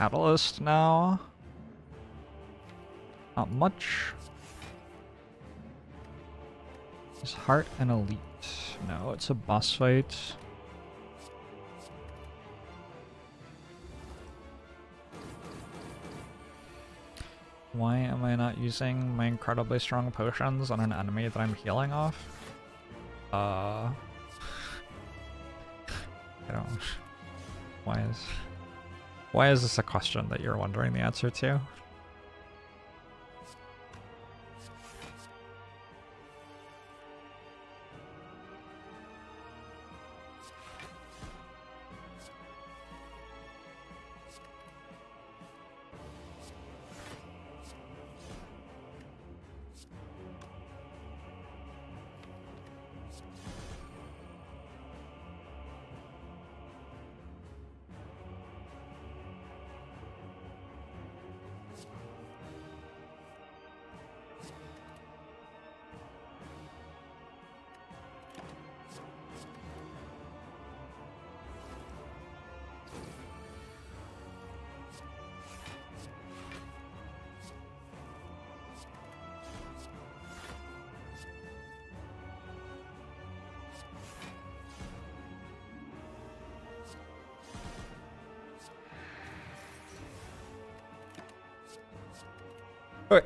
catalyst now. Not much. Is Heart an elite? No, it's a boss fight. Why am I not using my incredibly strong potions on an enemy that I'm healing off? Uh... (laughs) I don't... Why is... Why is this a question that you're wondering the answer to? Okay.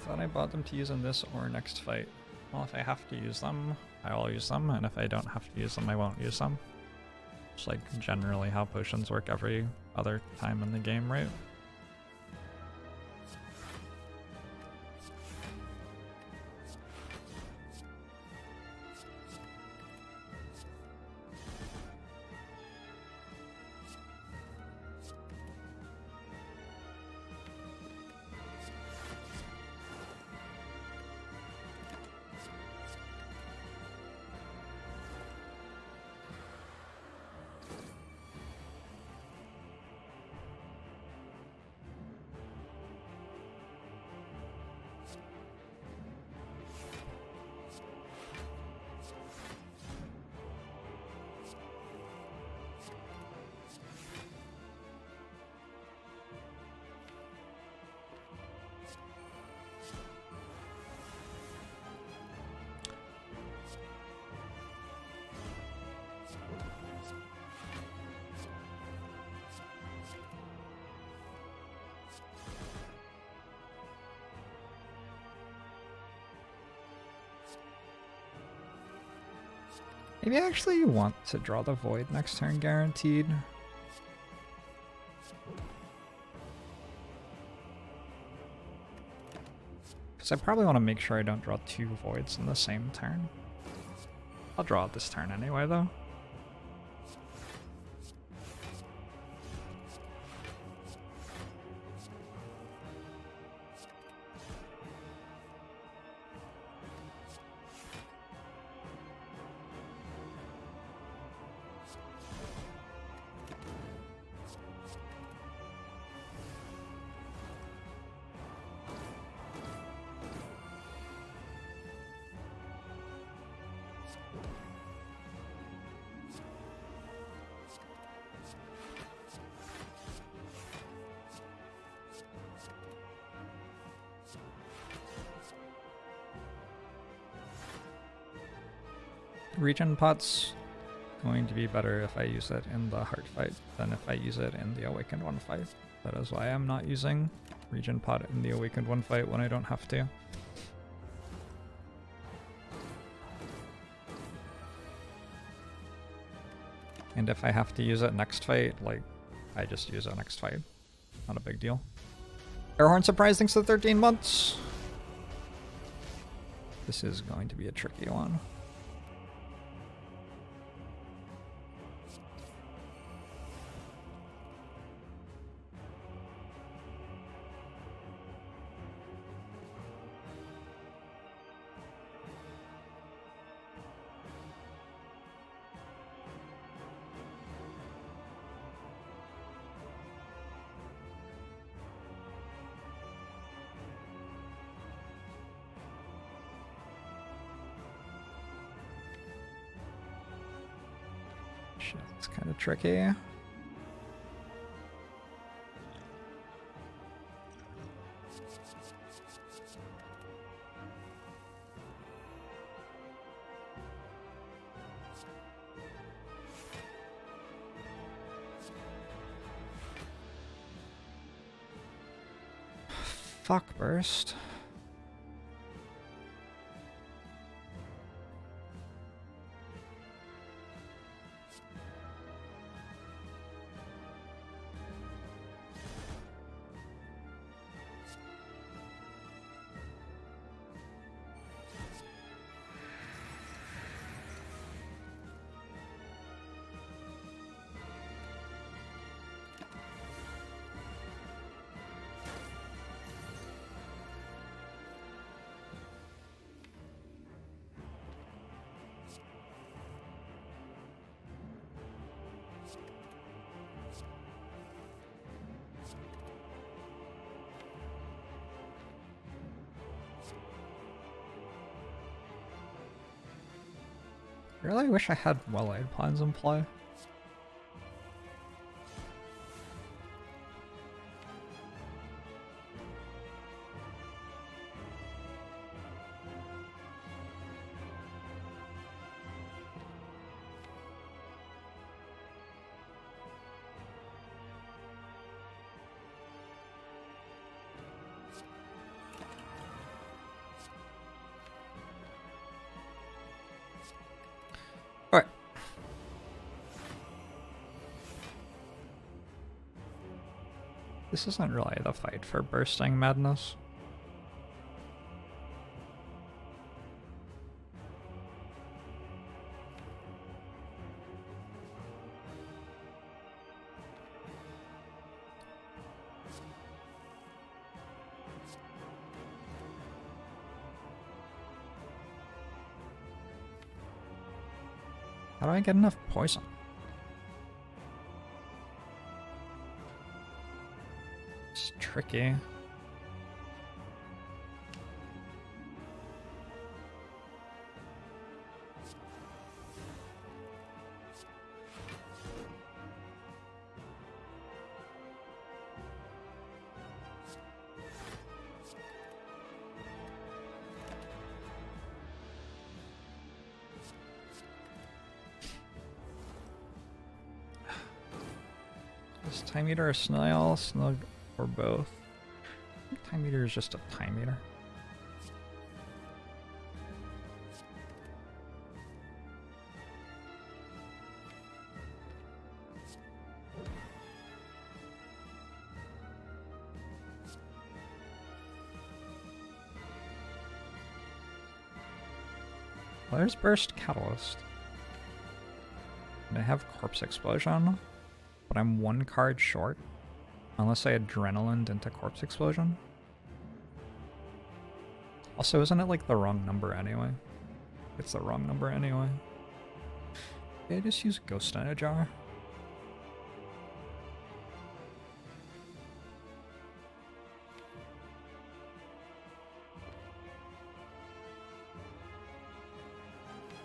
Thought I bought them to use in this or next fight. Well, if I have to use them, I'll use them, and if I don't have to use them, I won't use them. It's like generally how potions work every other time in the game, right? Maybe actually want to draw the Void next turn guaranteed. Because I probably want to make sure I don't draw two Voids in the same turn. I'll draw it this turn anyway though. Regen pot's going to be better if I use it in the heart fight than if I use it in the awakened one fight. That is why I'm not using regen pot in the awakened one fight when I don't have to. And if I have to use it next fight, like, I just use it next fight. Not a big deal. Airhorn surprise thanks for 13 months. This is going to be a tricky one. tricky. Fuck burst. Wish I had well-laid plans in play. This isn't really the fight for bursting madness. How do I get enough poison? Tricky. Time Eater a snail, snug, both? Time Eater is just a Time Eater. Well, there's Burst Catalyst. I have Corpse Explosion, but I'm one card short. Unless I adrenaline into Corpse Explosion. Also, isn't it like the wrong number anyway? It's the wrong number anyway. Yeah, just use Ghost in a Jar.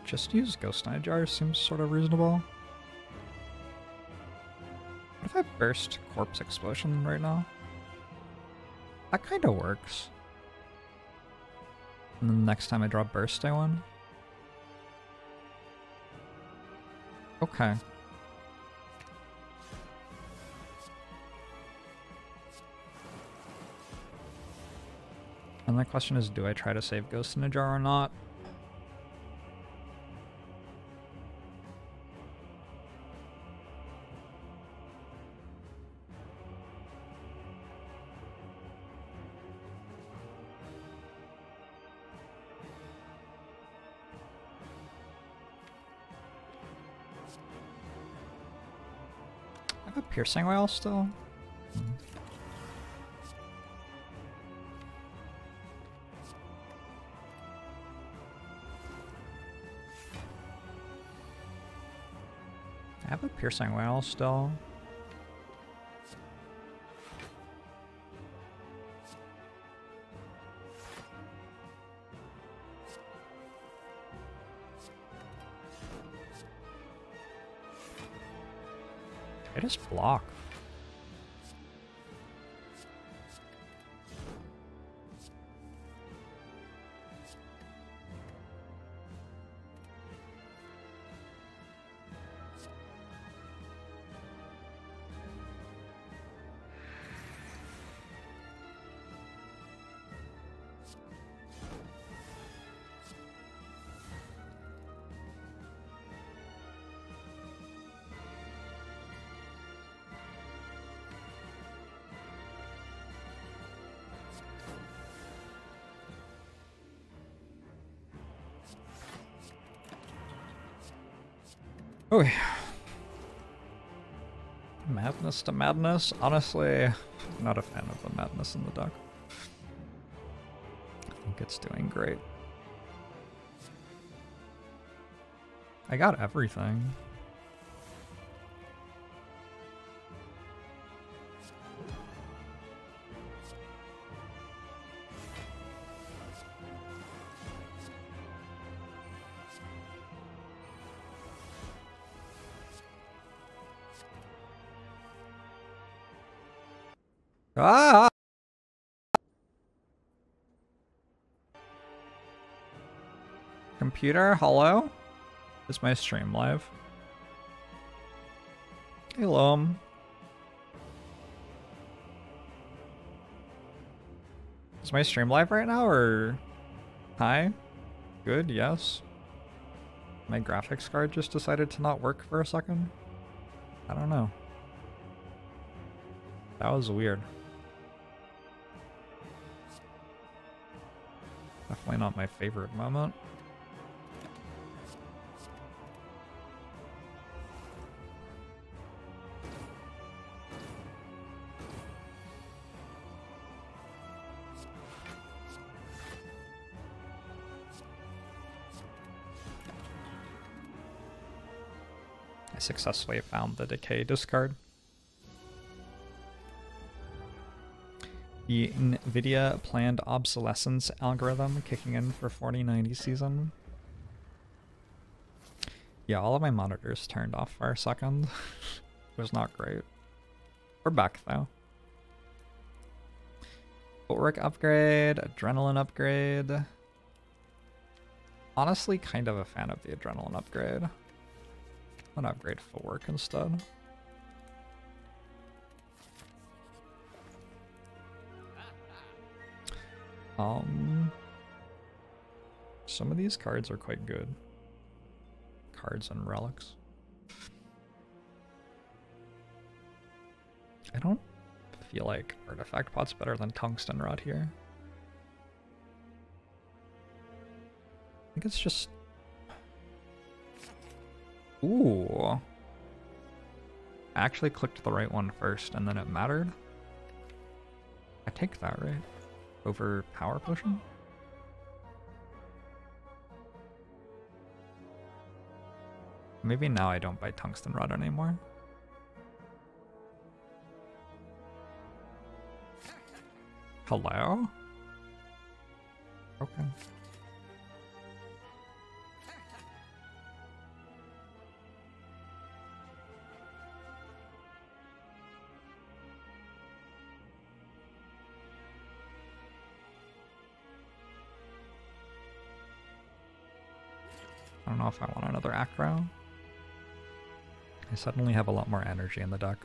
Just use Ghost in a Jar seems sort of reasonable. Burst Corpse Explosion right now? That kind of works. And then the next time I draw Burst, I win. Okay. And the question is, do I try to save Ghost in a Jar or not? Piercing wail still. Hmm. I have a piercing wail still. Block. To madness. Honestly, not a fan of the madness in the deck. I think it's doing great. I got everything. Computer, hello? Is my stream live? Hello. Is my stream live right now or hi? Good, yes. My graphics card just decided to not work for a second. I don't know. That was weird. Definitely not my favorite moment. Successfully found the decay discard. The NVIDIA planned obsolescence algorithm kicking in for 4090 season. Yeah, all of my monitors turned off for a second. it (laughs) was not great. We're back though. Footwork upgrade, adrenaline upgrade. Honestly, kind of a fan of the adrenaline upgrade. I'm gonna upgrade instead. Um, some of these cards are quite good. Cards and relics. I don't feel like Artifact Pot's better than Tungsten Rod here. I think it's just... Ooh. I actually clicked the right one first and then it mattered. I take that, right? over power potion? Maybe now I don't buy tungsten rod anymore. Hello? Okay. If I want another acro. I suddenly have a lot more energy in the deck.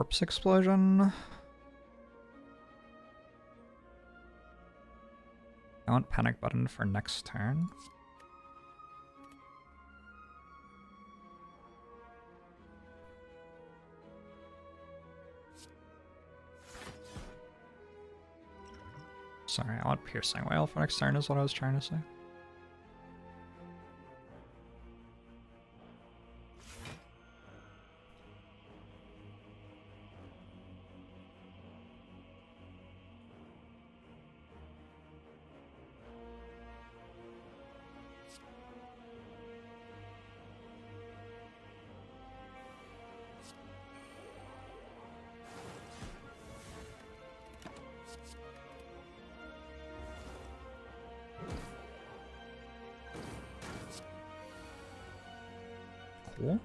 Corpse explosion. I want panic button for next turn. Sorry, I want piercing wail for next turn is what I was trying to say. Cool.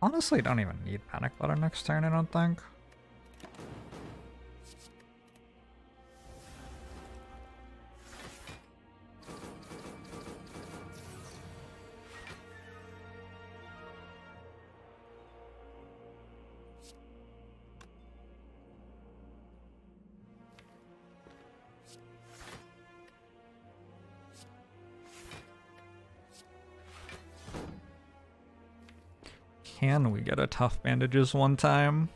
Honestly, don't even need Panic Letter next turn, I don't think. Get a tough bandages one time?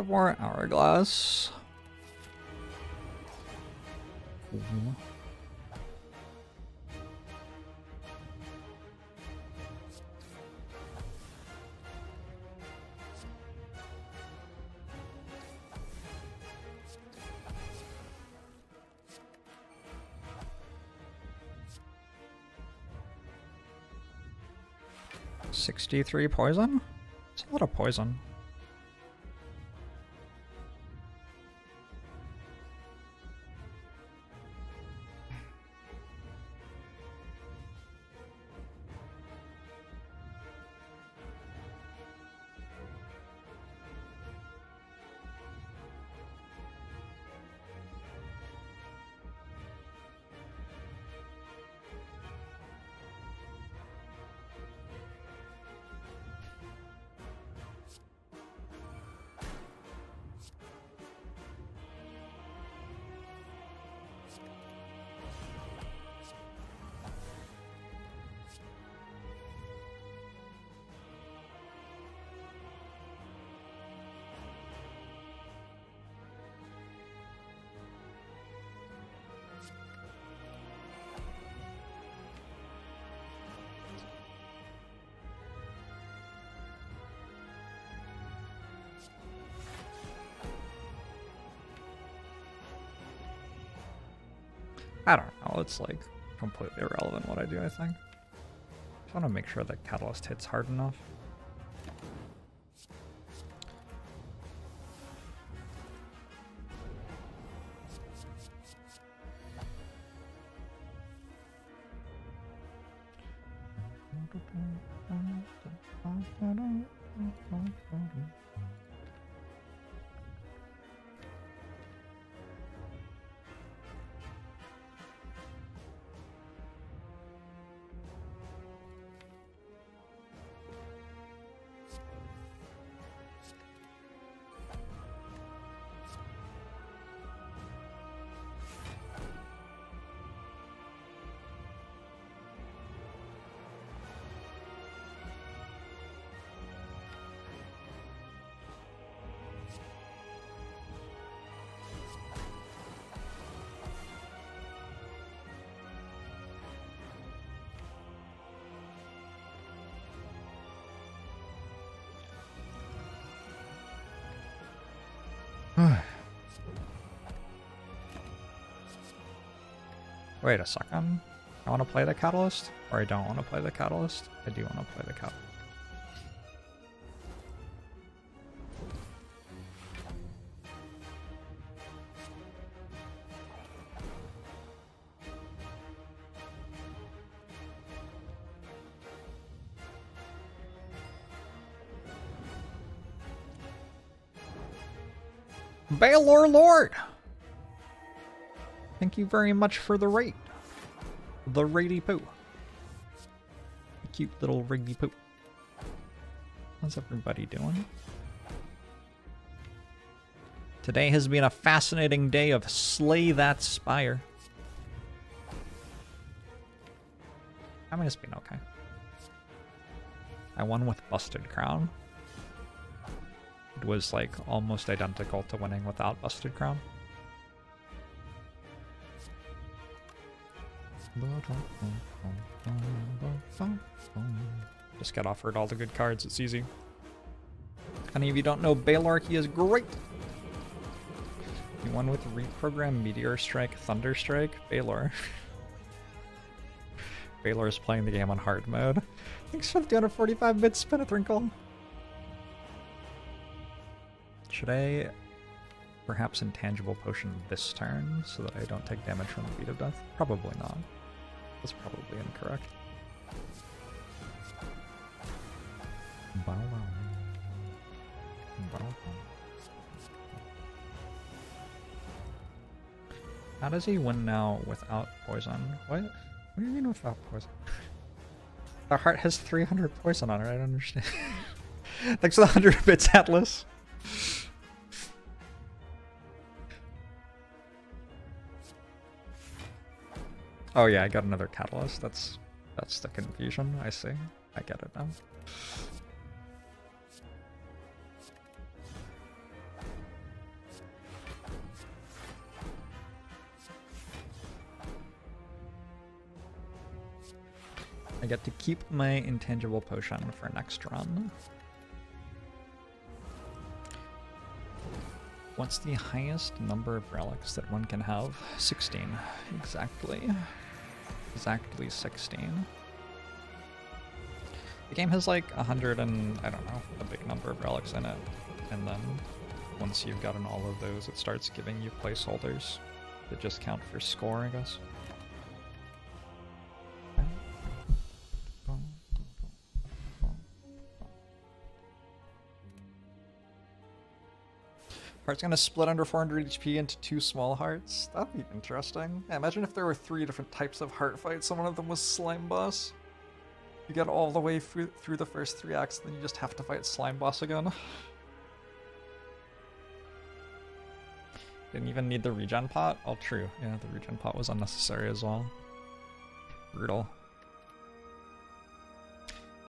War Hourglass. Mhm. Sixty-three poison? It's a lot of poison. I don't know. It's like completely irrelevant what I do, I think. Just want to make sure that Catalyst hits hard enough. Wait a second. Um, I want to play the Catalyst? Or I don't want to play the Catalyst? I do want to play the Catalyst. Baylor Lord! You very much for the rate. The Rady Poo. Cute little Riggy Poo. How's everybody doing? Today has been a fascinating day of Slay That Spire. I mean, it's been okay. I won with Busted Crown. It was like almost identical to winning without Busted Crown. Just get offered all the good cards, it's easy. Any of you don't know Balor, he is great! Won with Reprogram, Meteor Strike, Thunder Strike, Balor. (laughs) Baylor is playing the game on hard mode. Thanks for the 245 bits, Spinathrinkle. Should I perhaps intangible potion this turn so that I don't take damage from the beat of death? Probably not. That's probably incorrect. How does he win now without poison? What? What do you mean without poison? The heart has 300 poison on it, I don't understand. (laughs) Thanks for the 100 bits, Atlas. Oh yeah, I got another catalyst. That's that's the confusion. I see. I get it now. I get to keep my intangible potion for next run. What's the highest number of relics that one can have? 16. Exactly exactly 16. The game has like 100 and, I don't know, a big number of relics in it. And then once you've gotten all of those, it starts giving you placeholders that just count for score, I guess. Heart's gonna split under 400 HP into two small hearts. That'd be interesting. Yeah, imagine if there were three different types of heart fights and one of them was Slime Boss. You get all the way through, through the first three acts, then you just have to fight Slime Boss again. (sighs) Didn't even need the regen pot? All true. Yeah, the regen pot was unnecessary as well. Brutal.